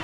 เ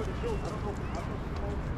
Продолжение следует...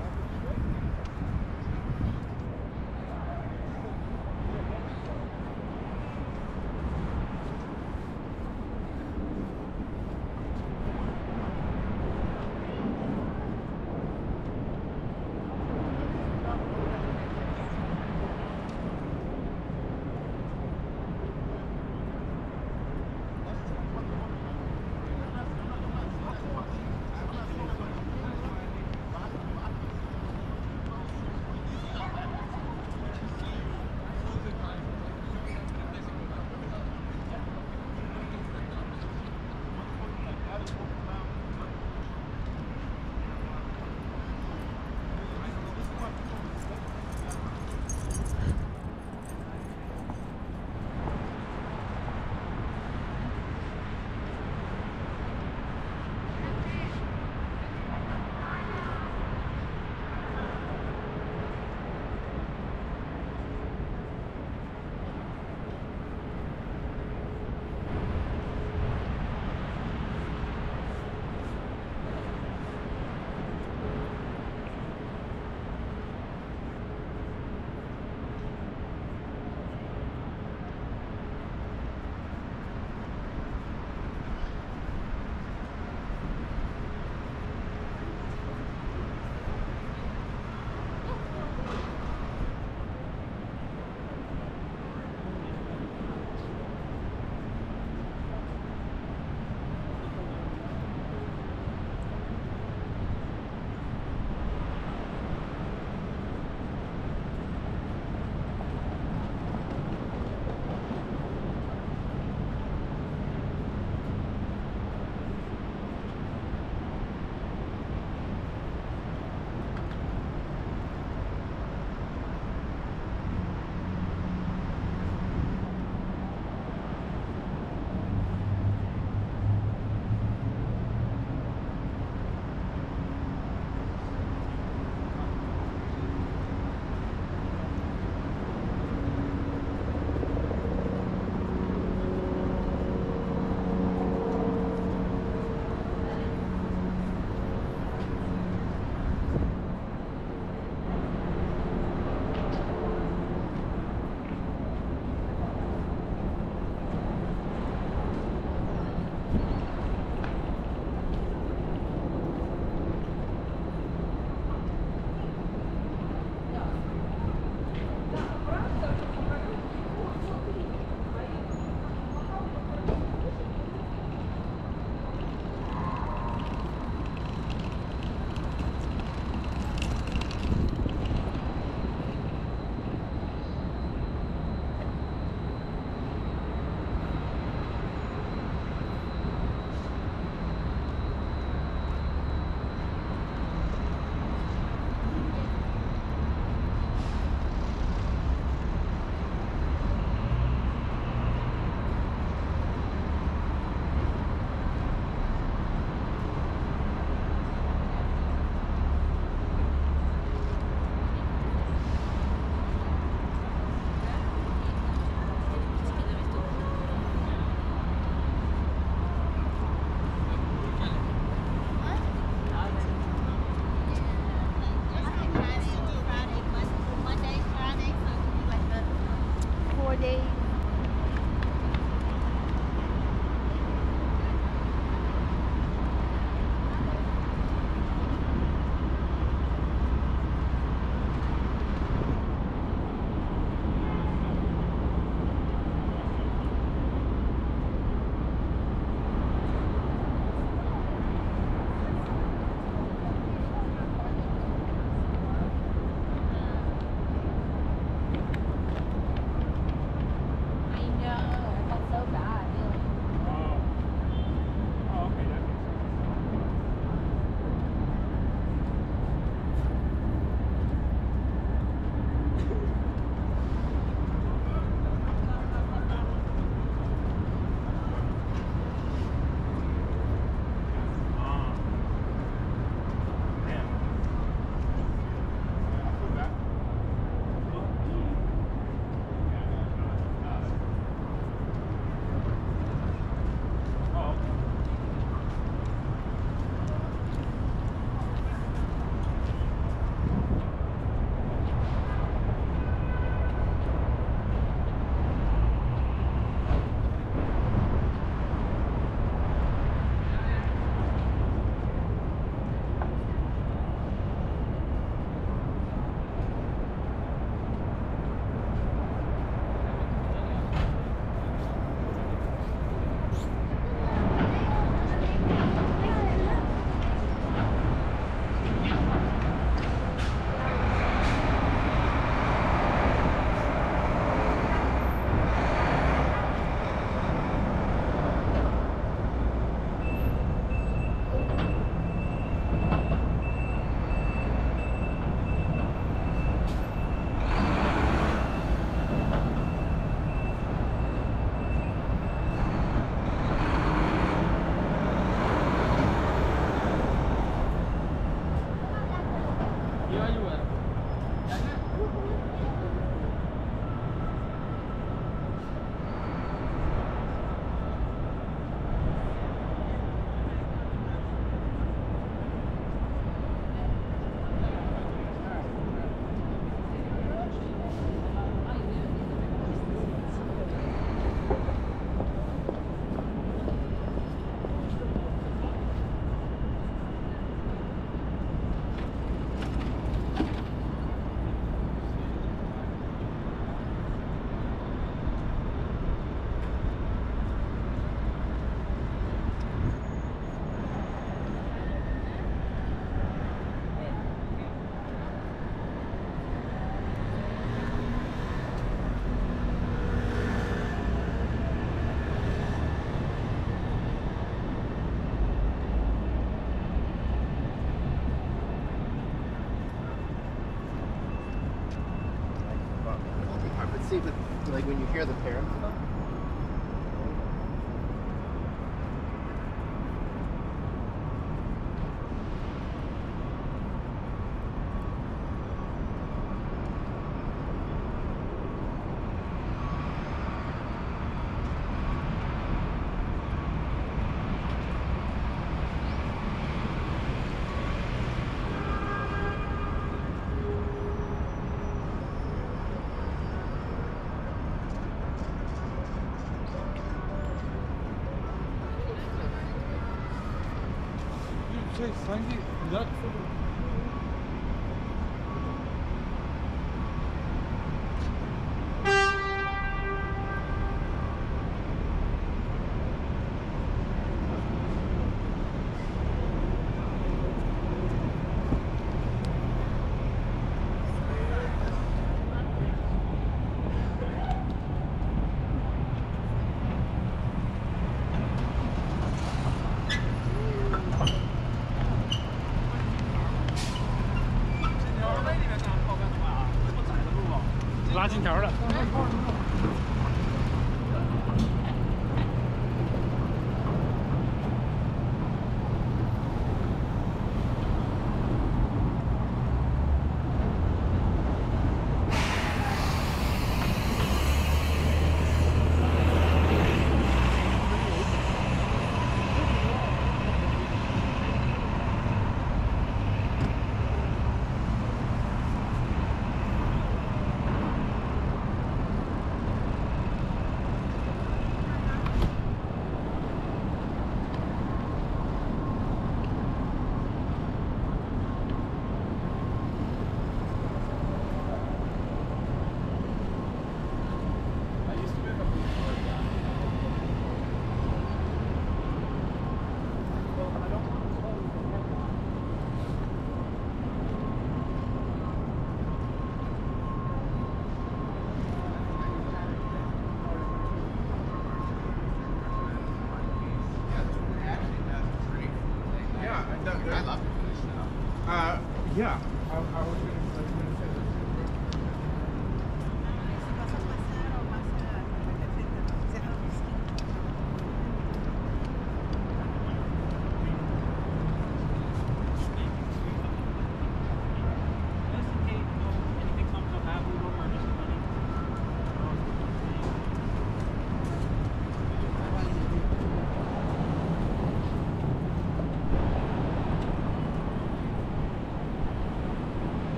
Bir şey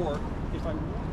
Or if I Pegava